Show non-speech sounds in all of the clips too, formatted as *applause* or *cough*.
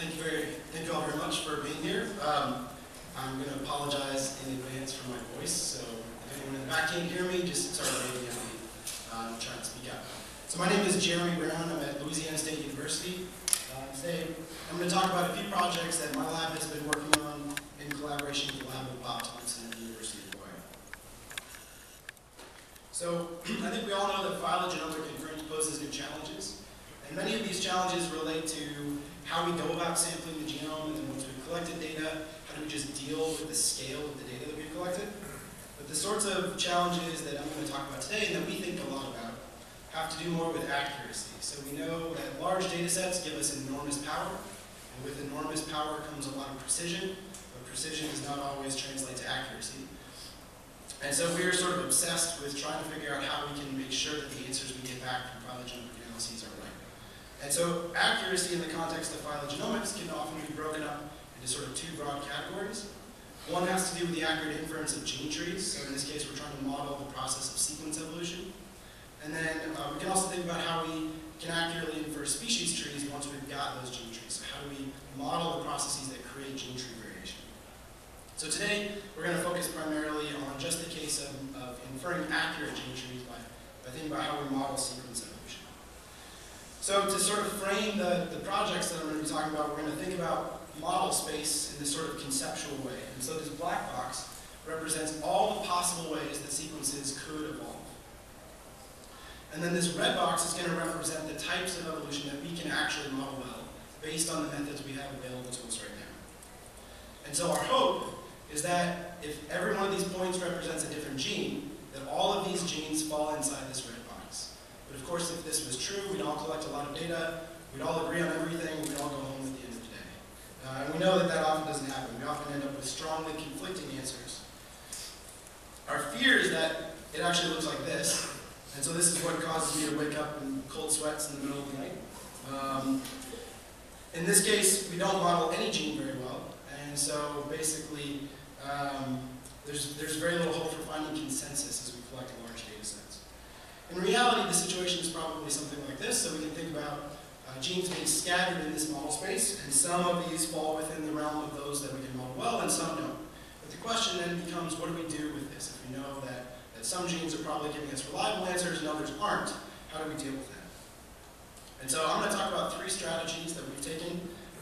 thank you very, thank you all very much for being here. Um, I'm going to apologize in advance for my voice, so if anyone in the back can't hear me, just start waving at me. Um, trying to speak out. So my name is Jeremy Brown. I'm at Louisiana State University. Uh, today, I'm going to talk about a few projects that my lab has been working on in collaboration with the lab of Bob Thomson at the University of Hawaii. So *clears throat* I think we all know that phylogenomic inference poses new challenges. And many of these challenges relate to how we go about sampling the genome, and then once we've collected data, how do we just deal with the scale of the data that we've collected. But the sorts of challenges that I'm going to talk about today and that we think a lot about have to do more with accuracy. So we know that large data sets give us enormous power, and with enormous power comes a lot of precision, but precision does not always translate to accuracy. And so we're sort of obsessed with trying to figure out how we can make sure that the answers we get back from phylogenomic analyses are right. And so accuracy in the context of phylogenomics can often be broken up into sort of two broad categories. One has to do with the accurate inference of gene trees. So in this case, we're trying to model the process of sequence evolution. And then uh, we can also think about how we can accurately infer species trees once we've got those gene trees. So how do we model the processes that create gene tree variation? So today, we're going to focus primarily on just the case of, of inferring accurate gene trees by, by thinking about how we model sequence. So to sort of frame the, the projects that I'm going to be talking about, we're going to think about model space in this sort of conceptual way. And so this black box represents all the possible ways that sequences could evolve. And then this red box is going to represent the types of evolution that we can actually model well based on the methods we have available to us right now. And so our hope is that if every one of these points represents a different gene, that all of these genes fall inside this red. But of course, if this was true, we'd all collect a lot of data, we'd all agree on everything, we'd all go home at the end of the day. Uh, and we know that that often doesn't happen. We often end up with strongly conflicting answers. Our fear is that it actually looks like this, and so this is what causes me to wake up in cold sweats in the middle of the night. Um, in this case, we don't model any gene very well, and so basically, um, there's, there's very little hope for finding consensus as we collect large data sets. In reality, the situation is probably something like this, so we can think about uh, genes being scattered in this model space, and some of these fall within the realm of those that we can model well, and some don't. But the question then becomes, what do we do with this? If we know that, that some genes are probably giving us reliable answers and others aren't, how do we deal with that? And so I'm going to talk about three strategies that we've taken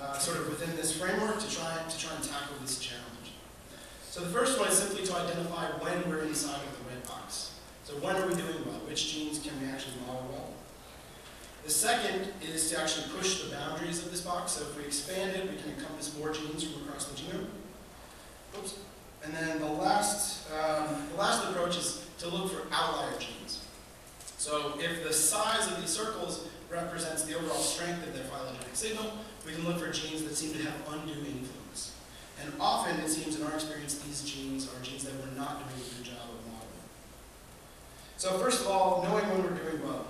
uh, sort of within this framework to try, to try and tackle this challenge. So the first one is simply to identify when we're inside of the. So when are we doing well? Which genes can we actually model well? The second is to actually push the boundaries of this box. So if we expand it, we can encompass more genes from across the genome. Oops. And then the last, um, the last approach is to look for outlier genes. So if the size of these circles represents the overall strength of their phylogenetic signal, we can look for genes that seem to have undue influence. And often, it seems in our experience, these genes are genes that we're not doing a good job of. So first of all, knowing when we're doing well.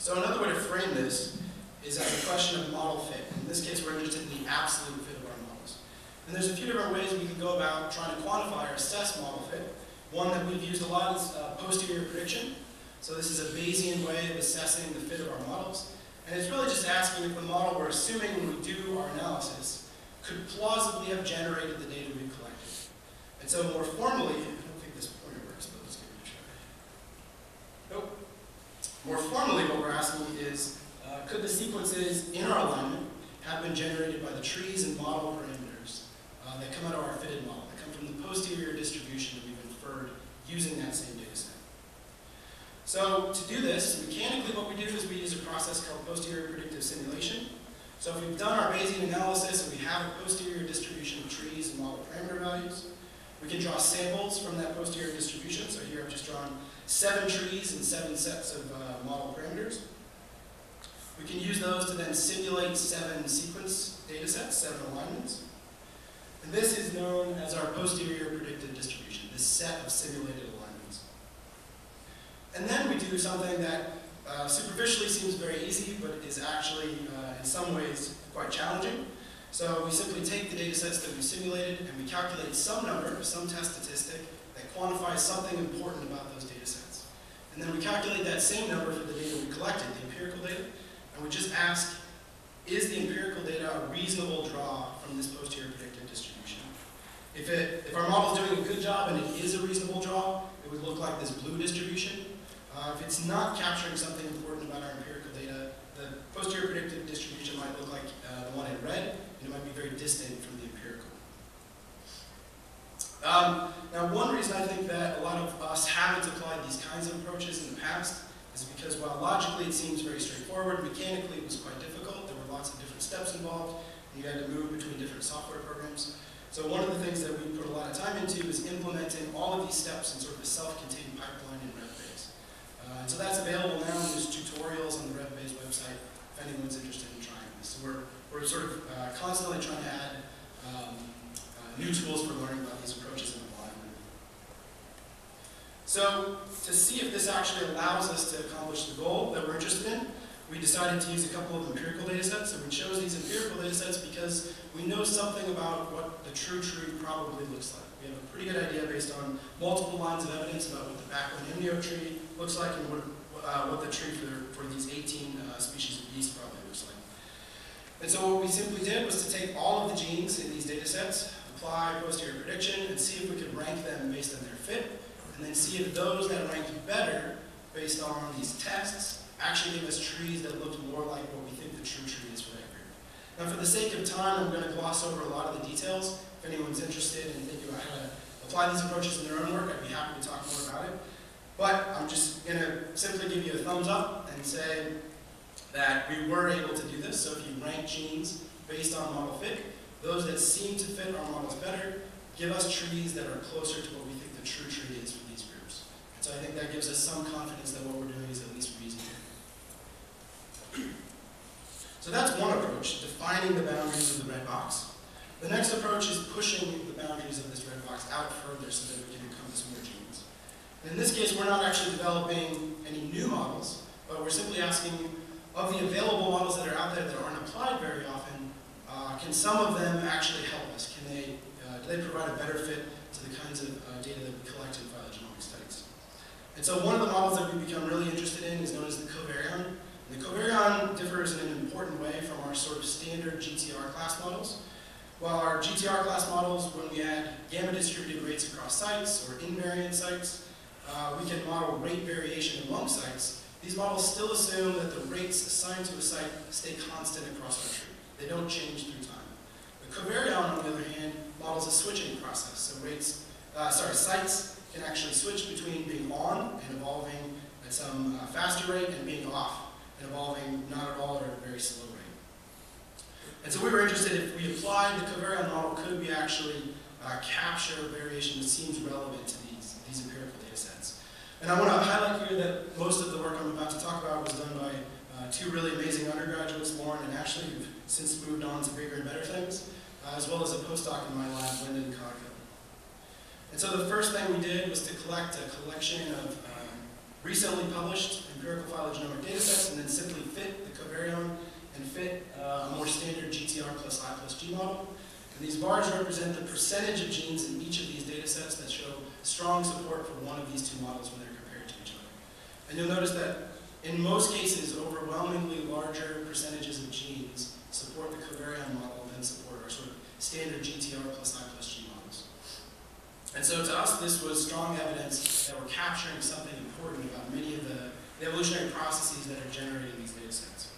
So another way to frame this is as a question of model fit. In this case, we're interested in the absolute fit of our models. And there's a few different ways we can go about trying to quantify or assess model fit. One that we've used a lot is uh, posterior prediction. So this is a Bayesian way of assessing the fit of our models. And it's really just asking if the model we're assuming when we do our analysis could plausibly have generated the data we've collected. And so more formally, I don't think this pointer works, but let's give it a try. Nope. More formally, what we're asking is, uh, could the sequences in our alignment have been generated by the trees and model parameters uh, that come out of our fitted model, that come from the posterior distribution that we've inferred using that same data set? So to do this, mechanically what we do is we use a process called posterior predictive simulation. So if we've done our Bayesian analysis and we have a posterior distribution of trees and model parameter values, we can draw samples from that posterior distribution. So here I've just drawn seven trees and seven sets of uh, model parameters. We can use those to then simulate seven sequence data sets, seven alignments. And this is known as our posterior predictive distribution, this set of simulated alignments. And then we do something that uh, superficially seems very easy, but is actually, uh, in some ways, quite challenging. So we simply take the data sets that we simulated and we calculate some number, some test statistic, that quantifies something important about those data sets. And then we calculate that same number for the data we collected, the empirical data, and we just ask, is the empirical data a reasonable draw from this posterior predictive distribution? If, it, if our model is doing a good job and it is a reasonable draw, it would look like this blue distribution. Uh, if it's not capturing something important about our empirical data, posterior predictive distribution might look like uh, the one in red, and it might be very distant from the empirical. Um, now, one reason I think that a lot of us haven't applied these kinds of approaches in the past is because while logically it seems very straightforward, mechanically it was quite difficult. There were lots of different steps involved, and you had to move between different software programs. So one of the things that we put a lot of time into is implementing all of these steps in sort of a self-contained pipeline in RevBayes. Uh, so that's available now. There's tutorials on the RevBayes website if anyone's interested in trying this. So we're, we're sort of uh, constantly trying to add um, uh, new tools for learning about these approaches in the blind. So to see if this actually allows us to accomplish the goal that we're interested in, we decided to use a couple of empirical data sets. And we chose these empirical data sets because we know something about what the true tree probably looks like. We have a pretty good idea based on multiple lines of evidence about what the backbone embryo tree looks like and what, uh, what the tree for, for these 18 uh, species of yeast probably looks like. And so what we simply did was to take all of the genes in these data sets, apply posterior prediction, and see if we could rank them based on their fit, and then see if those that ranked better based on these tests actually gave us trees that looked more like what we think the true tree is for that group. Now for the sake of time, I'm going to gloss over a lot of the details. If anyone's interested in thinking about how to apply these approaches in their own work, I'd be happy to talk more about it. But I'm just going to simply give you a thumbs up and say that we were able to do this. So if you rank genes based on model fit, those that seem to fit our models better give us trees that are closer to what we think the true tree is for these groups. And so I think that gives us some confidence that what we're doing is at least reasonable. So that's one approach, defining the boundaries of the red box. The next approach is pushing the boundaries of this red box out further so that we can encompass more genes. And in this case, we're not actually developing any new models, but we're simply asking, of the available models that are out there that aren't applied very often, uh, can some of them actually help us? Can they, uh, do they provide a better fit to the kinds of uh, data that we collect in phylogenomic studies? And so one of the models that we've become really interested in is known as the covarion. The covarion differs in an important way from our sort of standard GTR class models. While our GTR class models, when we add gamma distributed rates across sites or invariant sites, uh, we can model rate variation among sites. These models still assume that the rates assigned to a site stay constant across our tree. They don't change through time. The covarion, on the other hand, models a switching process. So rates, uh, sorry, sites can actually switch between being on and evolving at some uh, faster rate and being off and evolving not at all or at a very slow rate. And so we were interested if we applied the covarion model, could we actually uh, capture variation that seems relevant to these, these empirical. And I want to highlight here that most of the work I'm about to talk about was done by uh, two really amazing undergraduates, Lauren and Ashley, who've since moved on to bigger and better things, uh, as well as a postdoc in my lab, Lyndon Coghill. And so the first thing we did was to collect a collection of um, recently published empirical phylogenomic data sets and then simply fit the covarion and fit uh, a more standard GTR plus I plus G model. And these bars represent the percentage of genes in each of these data sets that show strong support for one of these two models when they're compared to each other. And you'll notice that in most cases, overwhelmingly larger percentages of genes support the covarion model than support our sort of standard GTR plus I plus G models. And so to us, this was strong evidence that we're capturing something important about many of the, the evolutionary processes that are generating these data sets.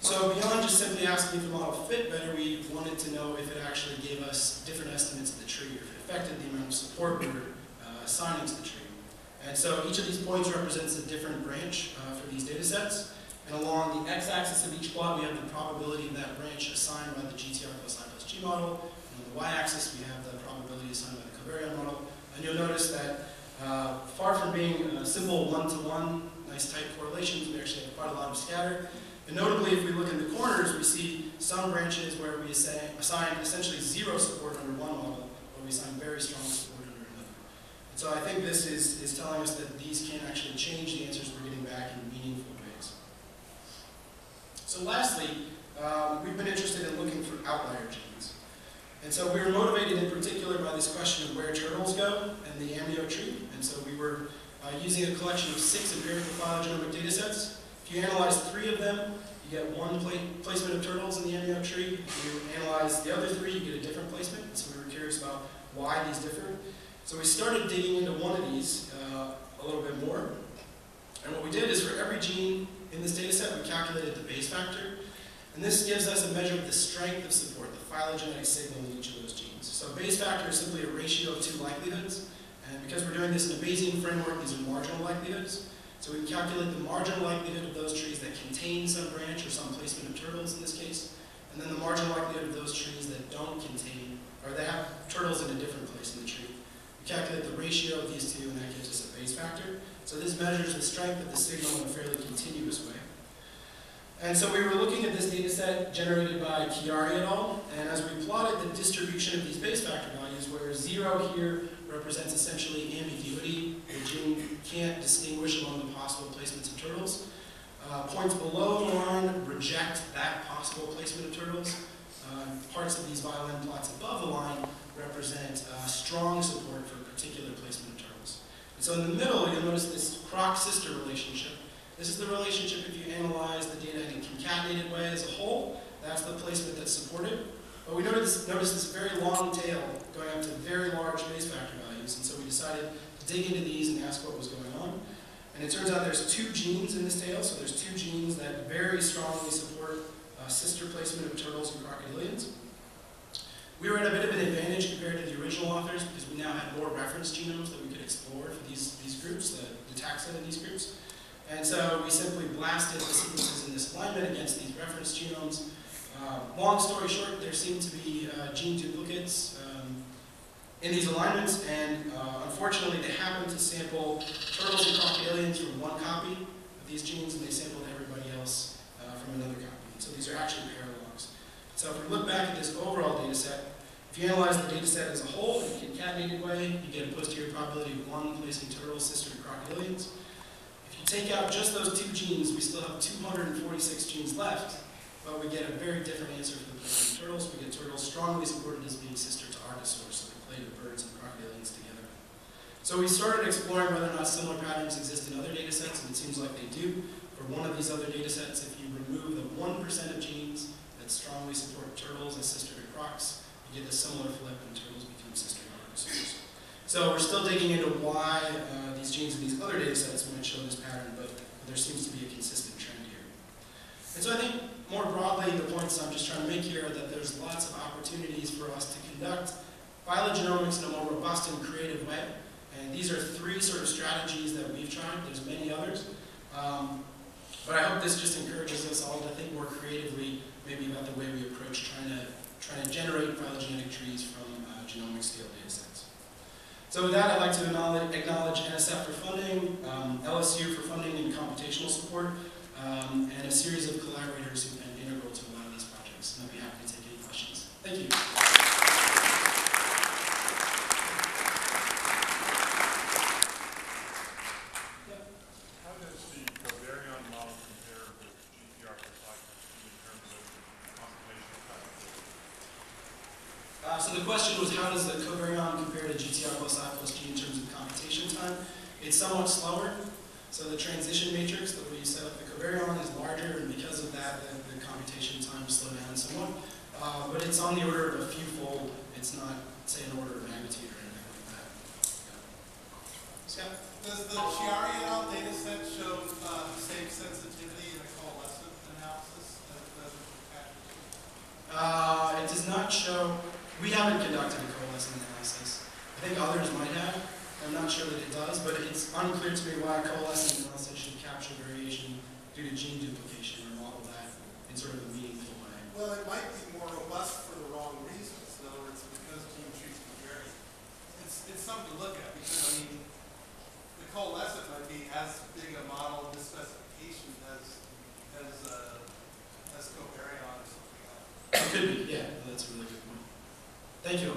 So beyond just simply asking if the model fit better, we wanted to know if it actually gave us different estimates of the tree, or if it affected the amount of support we were uh, assigning to the tree. And so each of these points represents a different branch uh, for these data sets. And along the x-axis of each plot, we have the probability of that branch assigned by the GTR plus I plus G model. And on the y-axis, we have the probability assigned by the covarion model. And you'll notice that uh, far from being a simple one-to-one, -one, nice tight correlations, we actually have quite a lot of scatter. And notably, if we look in the corners, we see some branches where we assign, essentially zero support under one model, but we assign very strong support so I think this is, is telling us that these can actually change the answers we're getting back in meaningful ways. So lastly, um, we've been interested in looking for outlier genes. And so we were motivated in particular by this question of where turtles go and the amniote tree. And so we were uh, using a collection of six empirical phylogenomic data sets If you analyze three of them, you get one pla- placement of turtles in the amniote tree. If you analyze the other three, you get a different placement. So we were curious about why these differ. So we started digging into one of these uh, a little bit more. And what we did is for every gene in this data set, we calculated the Bayes factor. And this gives us a measure of the strength of support, the phylogenetic signal in each of those genes. So Bayes factor is simply a ratio of two likelihoods. And because we're doing this in a Bayesian framework, these are marginal likelihoods. So we calculate the marginal likelihood of those trees that contain some branch or some placement of turtles in this case, and then the marginal likelihood of those trees that don't contain, or that have turtles in a different place in the tree. We calculate the ratio of these two, and that gives us a Bayes factor. So this measures the strength of the signal in a fairly continuous way. And so we were looking at this data set generated by Chiari et al. And as we plotted the distribution of these Bayes factor values, where zero here represents essentially ambiguity, the gene can't distinguish among the possible placements of turtles. Uh, points below the line reject that possible placement of turtles. Uh, parts of these violin plots above the line represent uh, strong support for particular placement of turtles. And so in the middle, you'll notice this croc-sister relationship. This is the relationship if you analyze the data in a concatenated way as a whole. That's the placement that's supported. But we notice, notice this very long tail going up to very large Bayes factor values, and so we decided to dig into these and ask what was going on. And it turns out there's two genes in this tail, so there's two genes that very strongly support uh, sister placement of turtles and crocodilians. We were at a bit of an advantage compared to the original authors because we now had more reference genomes that we could explore for these, these groups, the, the taxa in these groups. And so we simply blasted the sequences in this alignment against these reference genomes. Uh, long story short, there seem to be uh, gene duplicates um, in these alignments, and uh, unfortunately, they happened to sample turtles and crocodilians from one copy of these genes, and they sampled everybody else uh, from another copy. So these are actually paralogs. So if we look back at this overall data set, if you analyze the data set as a whole in a concatenated way, you get a posterior probability of one placing turtles, sister to crocodilians. If you take out just those two genes, we still have 246 genes left, but we get a very different answer for the of turtles. We get turtles strongly supported as being sister to archosaurs, so they play the birds and crocodilians together. So we started exploring whether or not similar patterns exist in other data sets, and it seems like they do. For one of these other data sets, if you remove the 1% of genes that strongly support turtles as sister to crocs, get a similar flip in turtles become sister to archosaurs. So we're still digging into why uh, these genes in these other data sets might show this pattern, but there seems to be a consistent trend here. And so I think more broadly, the points I'm just trying to make here are that there's lots of opportunities for us to conduct phylogenomics in a more robust and creative way. And these are three sort of strategies that we've tried. There's many others. Um, but I hope this just encourages us all to think more creatively, maybe about the way we approach trying to, trying to generate phylogenetic trees from uh, genomic scale data sets. So with that, I'd like to acknowledge, NSF for funding, um, LSU for funding and computational support, um, and a series of collaborators who've been integral to a lot of these projects. And I'd be happy to take any questions. Thank you. How does the covarion model compare with GTR for cycles in terms of computational capability? Uh, so the question was, how does the covarion compare to GTR plus I plus G in terms of computation time? It's somewhat slower. So the transition matrix, the way you set up the covarion, is larger, and because of that, the, the computation time slow down somewhat. Uh, but it's on the order of a few fold. It's not, say, an order of magnitude or anything like that. Yeah. Scott? Does the Chiari et al. data set show uh, the same sensitivity in a coalescent analysis as it does in compacted? Uh, it does not show, we haven't conducted a coalescent analysis. I think others might have. I'm not sure that it does, but it's unclear to me why a coalescent analysis should capture variation due to gene duplication or model that in sort of a meaningful way. Well, it might be more robust for the wrong reasons. In other words, because gene trees can vary. It's, it's something to look at because, I mean, the coalescent might be as big a model of this specification as, as, uh, as covarion or something else. Could be, yeah, that's a really good point. Thank you.